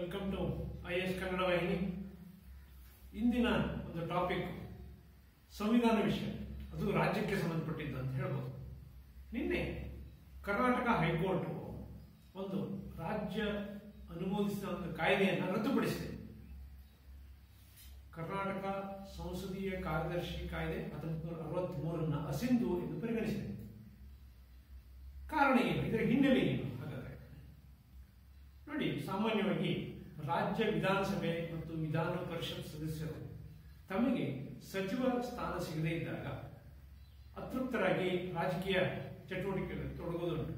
Welcome to I S Kannada ವಾಹಿನಿ ಇಂದಿನ ಒಂದು ಟಾಪಿಕ್ ಸಂವಿಧಾನ ವಿಷಯ. ಅದು ರಾಜ್ಯಕ್ಕೆ ಸಂಬಂಧಪಟ್ಟಿದ್ದು ಅಂತ ಹೇಳ್ಬೋದು. ನಿನ್ನೆ ಕರ್ನಾಟಕ ಹೈಕೋರ್ಟ್ ಒಂದು ರಾಜ್ಯ ಅನುಮೋದಿಸಿದ ಒಂದು ಕಾಯ್ದೆಯನ್ನು ರದ್ದುಪಡಿಸಿದೆ. ಕರ್ನಾಟಕ ಸಂಸದೀಯ ಕಾರ್ಯದರ್ಶಿ ಕಾಯ್ದೆ ಹತ್ತೊಂಬತ್ತು ನೂರ ಅರವತ್ಮೂರನ್ನ ಅಸಿಂಧು ಎಂದು ಪರಿಗಣಿಸಿದೆ. ಕಾರಣ ಏನು? ಇದರ ಹಿನ್ನೆಲೆ ಏನು? ಸಾಮಾನ್ಯವಾಗಿ ರಾಜ್ಯ ವಿಧಾನಸಭೆ ಮತ್ತು ವಿಧಾನ ಪರಿಷತ್ ಸದಸ್ಯರು ತಮಗೆ ಸಚಿವ ಸ್ಥಾನ ಸಿಗದೇ ಇದ್ದಾಗ ಅತೃಪ್ತರಾಗಿ ರಾಜಕೀಯ ಚಟುವಟಿಕೆಗಳಲ್ಲಿ ತೊಡಗುವುದುಂಟು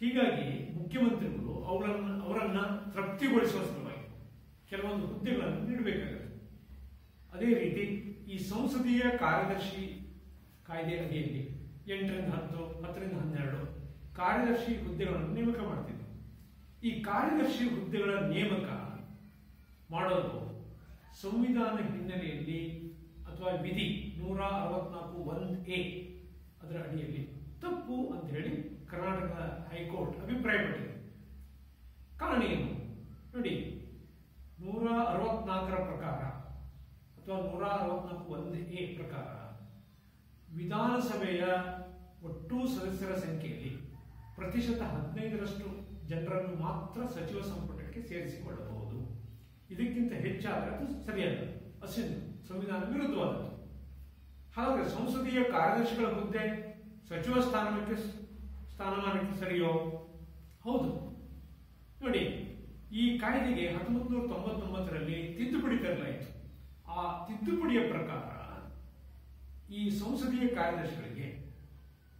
ಹೀಗಾಗಿ ಮುಖ್ಯಮಂತ್ರಿಗಳು ಅವರನ್ನು ಅವರನ್ನ ತೃಪ್ತಿಗೊಳಿಸುವ ಸಲುವಾಗಿ ಕೆಲವೊಂದು ಹುದ್ದೆಗಳನ್ನು ನೀಡಬೇಕಾಗುತ್ತೆ ಅದೇ ರೀತಿ ಈ ಸಂಸದೀಯ ಕಾರ್ಯದರ್ಶಿ ಕಾಯ್ದೆ ಅಡಿಯಲ್ಲಿ ಎಂಟರಿಂದ ಹತ್ತು, ಹತ್ತರಿಂದ ಹನ್ನೆರಡು ಕಾರ್ಯದರ್ಶಿ ಹುದ್ದೆಗಳನ್ನು ನೇಮಕ ಮಾಡ್ತಿದ್ರು ಈ ಕಾರ್ಯದರ್ಶಿ ಹುದ್ದೆಗಳ ನೇಮಕ ಮಾಡೋದು ಸಂವಿಧಾನ ಹಿನ್ನೆಲೆಯಲ್ಲಿ ಅಥವಾ ವಿಧಿ ನೂರ ಅರವತ್ನಾಲ್ಕು ಒಂದ್ ಎ ಅದರ ಅಡಿಯಲ್ಲಿ ತಪ್ಪು ಅಂತ ಹೇಳಿ ಕರ್ನಾಟಕ ಹೈಕೋರ್ಟ್ ಅಭಿಪ್ರಾಯಪಟ್ಟಿದೆ. ಕಾರಣ ಏನು ನೋಡಿ, ನೂರ ಅರವತ್ನಾಲ್ಕರ ಪ್ರಕಾರ ಅಥವಾ ನೂರ ಅರವತ್ನಾಲ್ಕು ಒಂದು ಎ ಪ್ರಕಾರ ವಿಧಾನಸಭೆಯ ಒಟ್ಟು ಸದಸ್ಯರ ಸಂಖ್ಯೆಯಲ್ಲಿ ಪ್ರತಿಶತ ಹದಿನೈದರಷ್ಟು ಜನರನ್ನು ಮಾತ್ರ ಸಚಿವ ಸಂಪುಟಕ್ಕೆ ಸೇರಿಸಿಕೊಳ್ಳಬಹುದು. ಇದಕ್ಕಿಂತ ಹೆಚ್ಚಾದರೆ ಅದು ಸರಿಯಲ್ಲ ಅಸಿಂಧು ಸಂವಿಧಾನ ವಿರುದ್ಧವಾದದ್ದು. ಹಾಗಾದ್ರೆ ಸಂಸದೀಯ ಕಾರ್ಯದರ್ಶಿಗಳ ಹುದ್ದೆ ಸಚಿವ ಸ್ಥಾನಕ್ಕೆ ಸ್ಥಾನಮಾನಕ್ಕೆ ಸರಿಯೋ? ಹೌದು. ನೋಡಿ, ಈ ಕಾಯ್ದೆಗೆ ಹತ್ತೊಂಬತ್ತು ನೂರ ತೊಂಬತ್ತೊಂಬತ್ತರಲ್ಲಿ ತಿದ್ದುಪಡಿ ತರಲಾಯಿತು. ಆ ತಿದ್ದುಪಡಿಯ ಪ್ರಕಾರ ಈ ಸಂಸದೀಯ ಕಾರ್ಯದರ್ಶಿಗಳಿಗೆ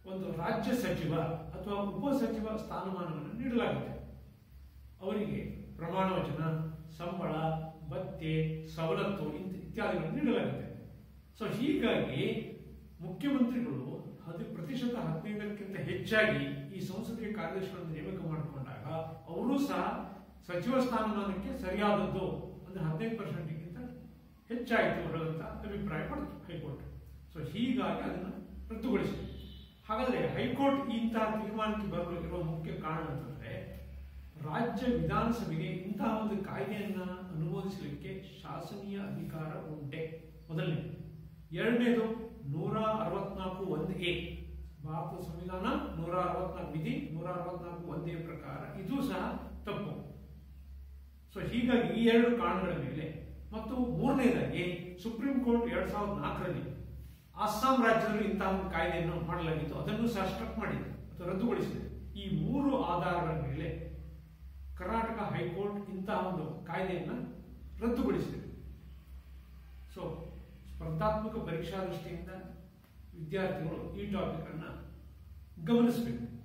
ಒಂದು ರಾಜ್ಯ ಸಚಿವ ಅಥವಾ ಉಪ ಸಚಿವ ಸ್ಥಾನಮಾನವನ್ನು ನೀಡಲಾಗಿದೆ ಅವರಿಗೆ ಪ್ರಮಾಣ ವಚನ ಸಂಬಳ ಭತ್ಯೆ ಸವಲತ್ತು ಇಂತ ಇತ್ಯಾದಿಗಳನ್ನು ನೀಡಲಾಗಿದೆ ಸೊ ಹೀಗಾಗಿ ಮುಖ್ಯಮಂತ್ರಿಗಳು ಹದಿ, ಪ್ರತಿಶತ ಹದಿನೈದಕ್ಕಿಂತ ಹೆಚ್ಚಾಗಿ ಈ ಸಂಸದೀಯ ಕಾರ್ಯದರ್ಶಿಗಳನ್ನು ನೇಮಕ ಮಾಡಿಕೊಂಡಾಗ ಅವರು ಸಹ ಸಚಿವ ಸ್ಥಾನಮಾನಕ್ಕೆ ಸರಿಯಾದದ್ದು ಅಂದ್ರೆ ಹದಿನೈದು ಪರ್ಸೆಂಟ್ಗಿಂತ ಹೆಚ್ಚಾಯಿತು ಹೇಳುವಂತ ಅಭಿಪ್ರಾಯ ಪಡ್ತು ಹೈಕೋರ್ಟ್ ಸೊ ಹೀಗಾಗಿ ಅದನ್ನು ರದ್ದುಗೊಳಿಸಿದೆ ಹಾಗಾದ್ರೆ ಹೈಕೋರ್ಟ್ ಇಂತಹ ತೀರ್ಮಾನಕ್ಕೆ ಬರಲು ಇರುವ ಮುಖ್ಯ ಕಾರಣ ಅಂತಂದ್ರೆ ರಾಜ್ಯ ವಿಧಾನಸಭೆಗೆ ಇಂತಹ ಒಂದು ಕಾಯ್ದೆಯನ್ನ ಅನುಮೋದಿಸಲಿಕ್ಕೆ ಶಾಸನೀಯ ಅಧಿಕಾರ ಉಂಟೆ. ಮೊದಲನೇ, ಎರಡನೇದು ನೂರ ಅರವತ್ನಾಲ್ಕು ಒಂದು ಎ. ಭಾರತ ಸಂವಿಧಾನ ನೂರ ಅರವತ್ನಾಲ್ಕು ವಿಧಿ, ನೂರ ಅರವತ್ನಾಲ್ಕು ಒಂದೇ ಪ್ರಕಾರ ಇದು ಸಹ ತಪ್ಪು. ಸೊ ಹೀಗಾಗಿ ಈ ಎರಡು ಕಾರಣಗಳ ಮೇಲೆ ಮತ್ತು ಮೂರನೇದಾಗಿ ಸುಪ್ರೀಂ ಕೋರ್ಟ್ ಎರಡ್ ಸಾವಿರದ ನಾಲ್ಕರಲ್ಲಿ ಅಸ್ಸಾಂ ರಾಜ್ಯದಲ್ಲೂ ಇಂತಹ ಒಂದು ಕಾಯ್ದೆಯನ್ನು ಮಾಡಲಾಗಿತ್ತು. ಅದನ್ನು ಸಹ ಸ್ಟ್ರಕ್ ಮಾಡಿದೆ ಅಥವಾ ರದ್ದುಗೊಳಿಸಿದೆ ಈ ಮೂರು ಆಧಾರಗಳ ಮೇಲೆ ಕರ್ನಾಟಕ ಹೈಕೋರ್ಟ್ ಇಂತಹ ಒಂದು ಕಾಯ್ದೆಯನ್ನು ರದ್ದುಗೊಳಿಸಿದೆ. ಸೊ ಸ್ಪರ್ಧಾತ್ಮಕ ಪರೀಕ್ಷಾ ದೃಷ್ಟಿಯಿಂದ ವಿದ್ಯಾರ್ಥಿಗಳು ಈ ಟಾಪಿಕ್ ಅನ್ನ ಗಮನಿಸಬೇಕು.